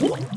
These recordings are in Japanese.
What?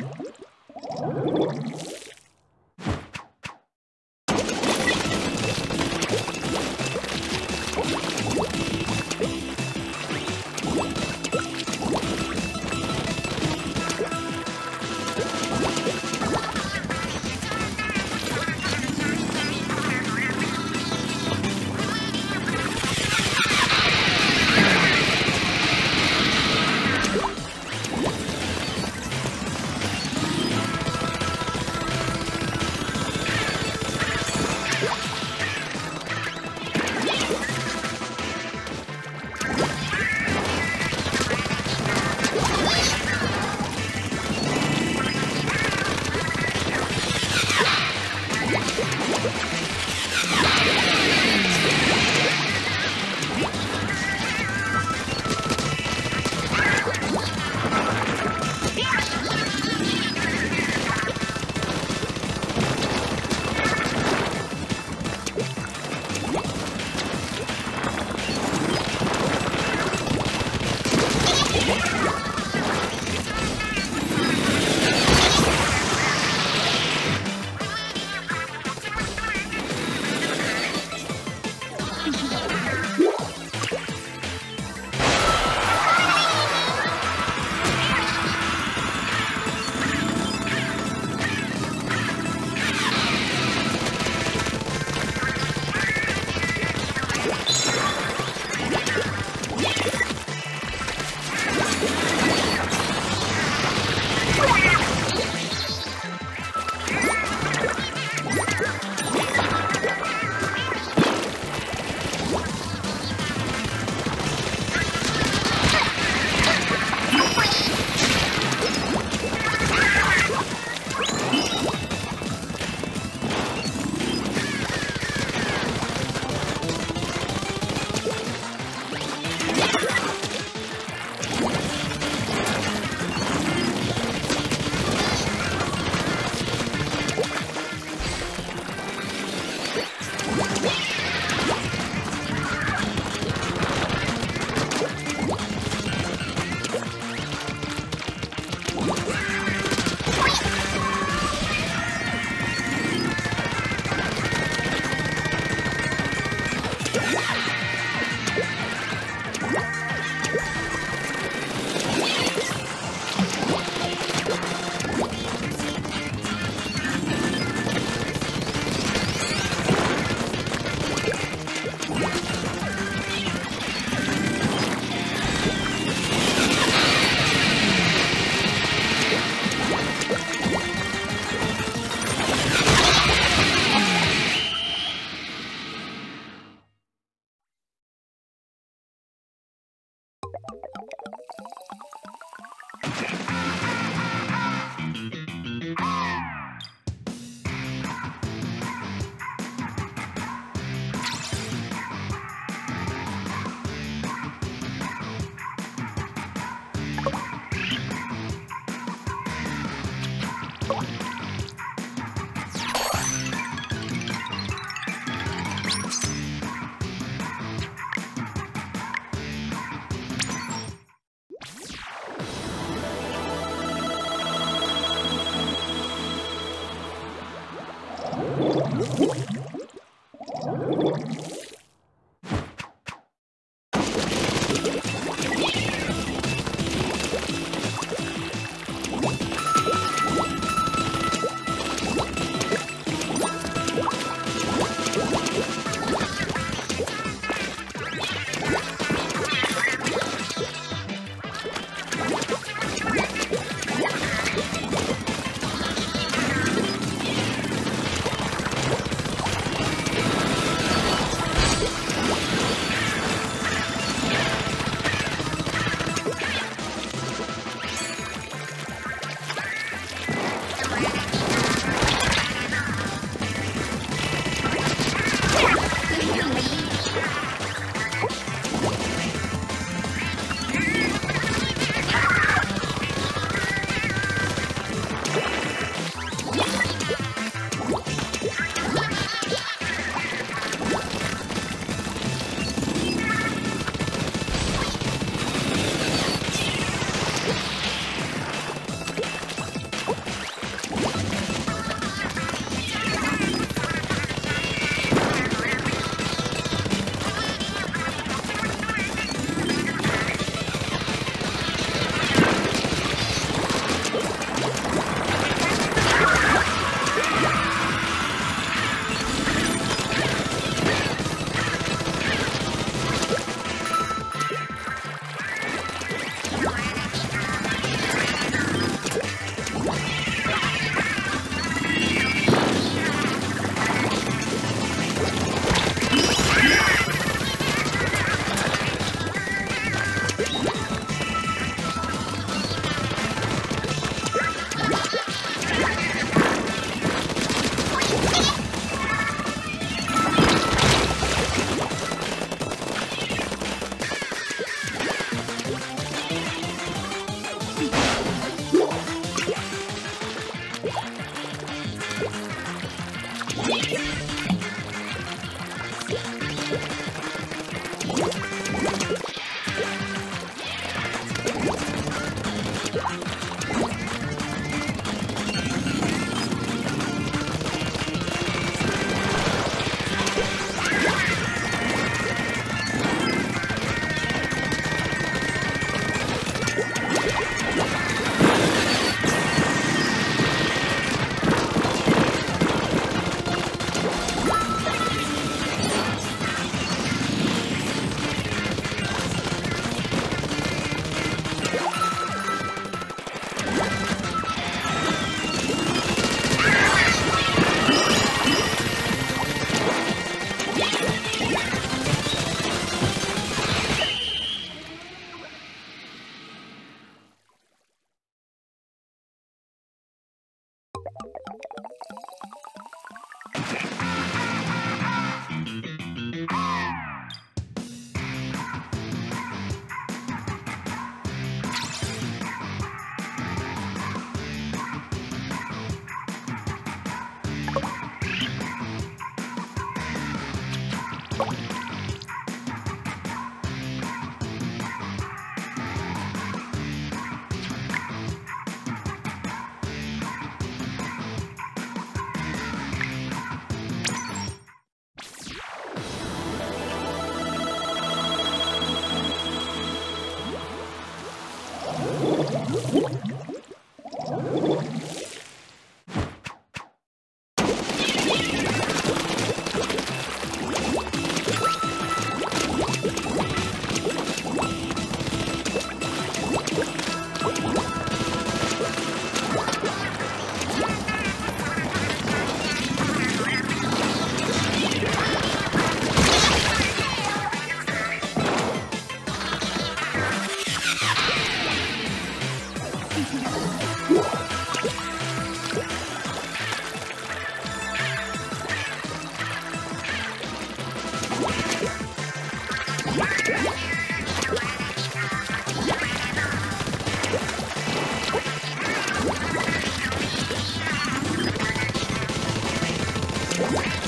Wow.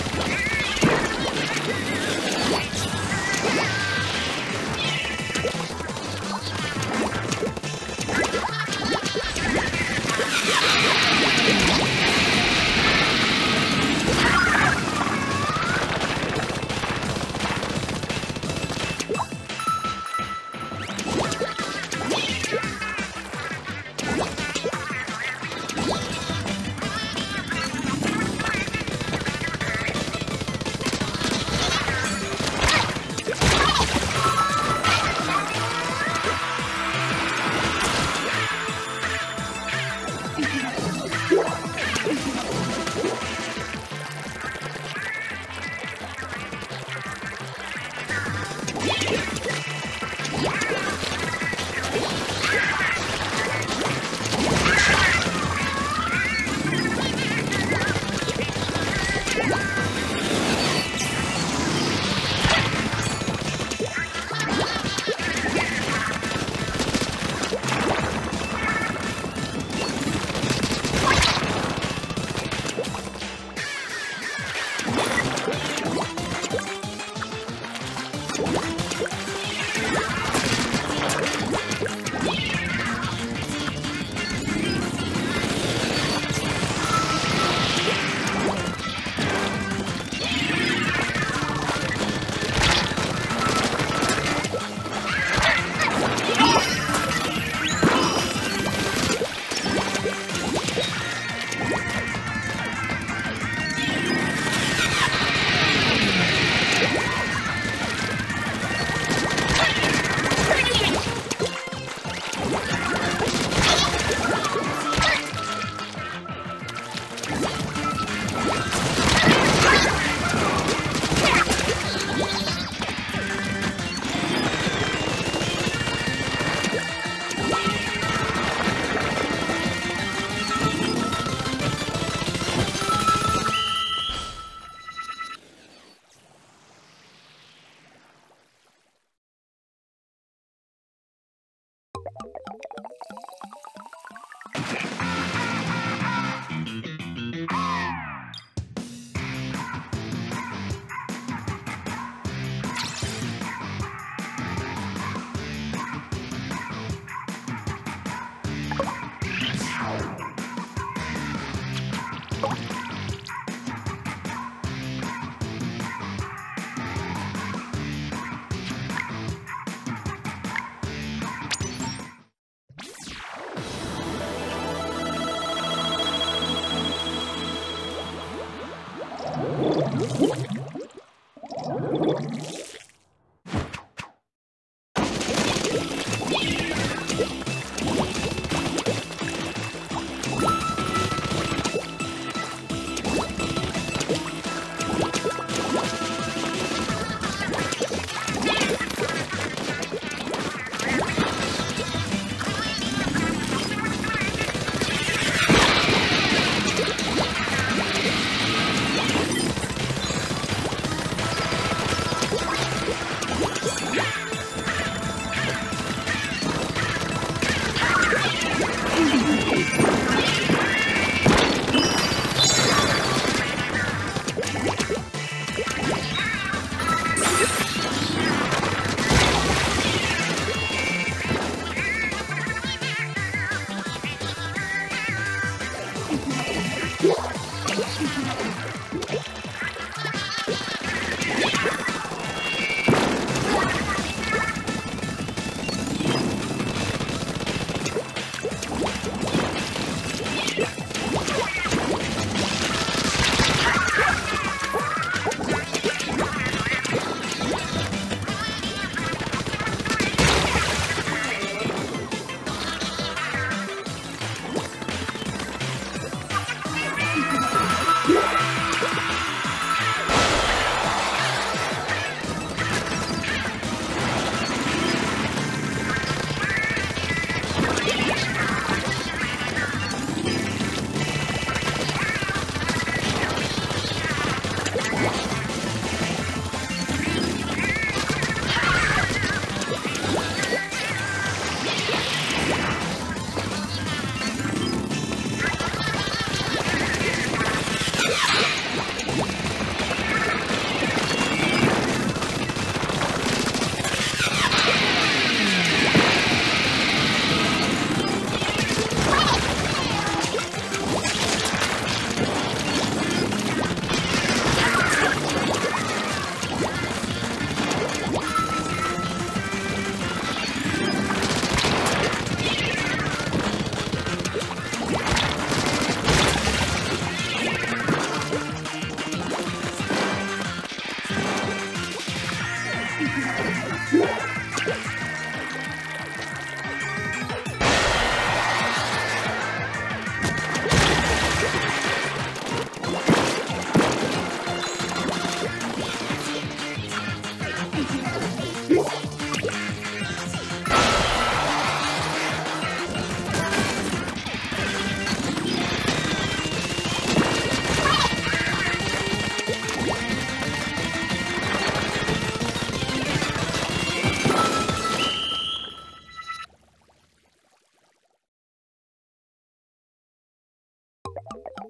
You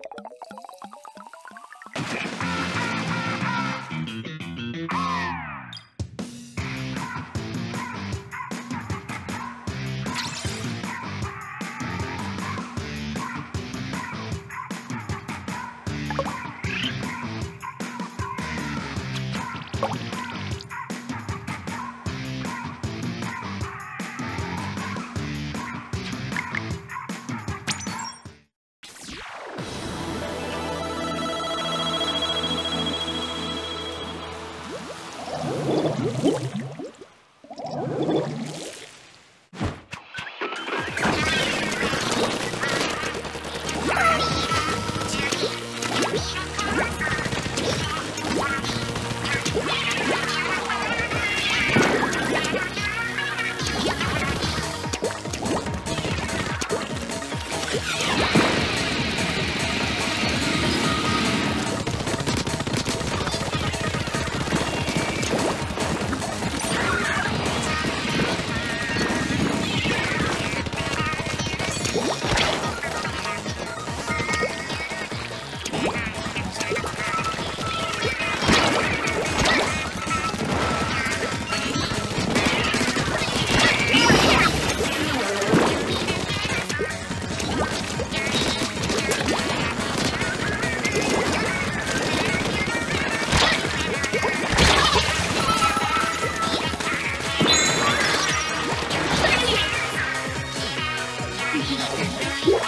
やっ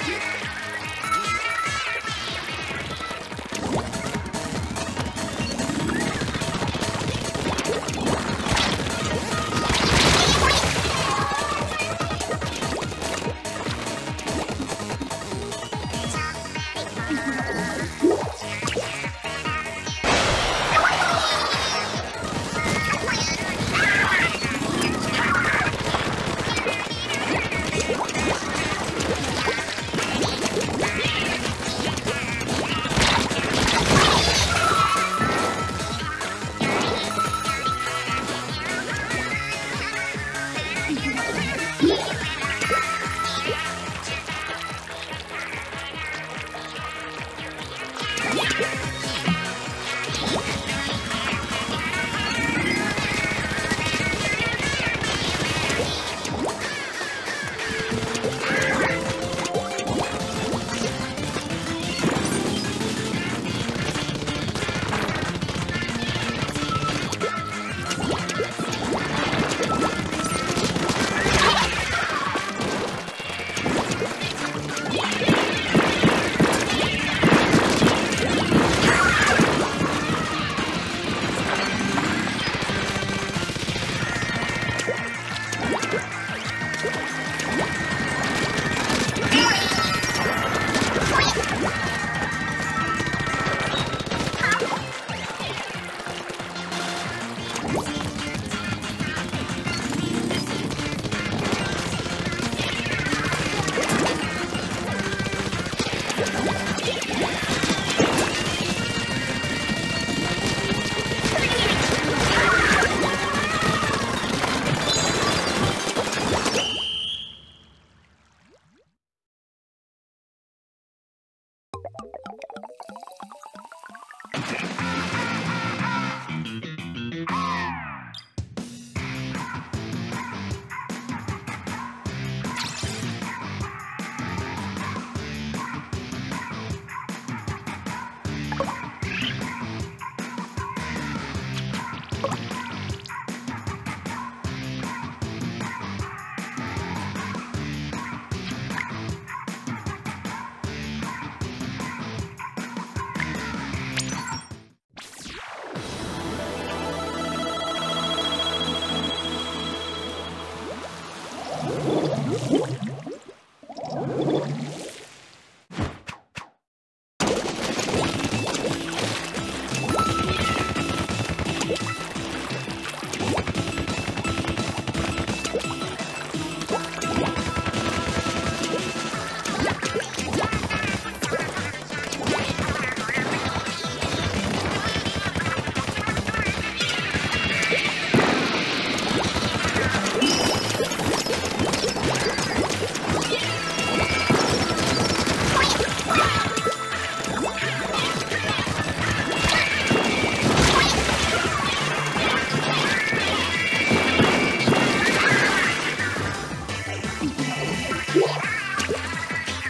た!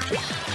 Yeah.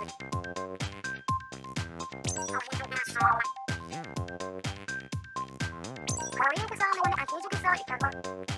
Thank you.